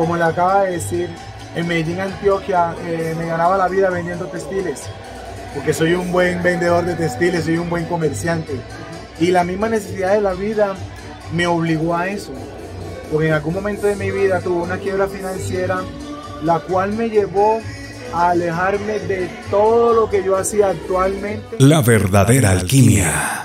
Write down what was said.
como le acaba de decir, en Medellín, Antioquia, eh, me ganaba la vida vendiendo textiles, porque soy un buen vendedor de textiles, soy un buen comerciante. Y la misma necesidad de la vida me obligó a eso, porque en algún momento de mi vida tuve una quiebra financiera, la cual me llevó a alejarme de todo lo que yo hacía actualmente. La verdadera alquimia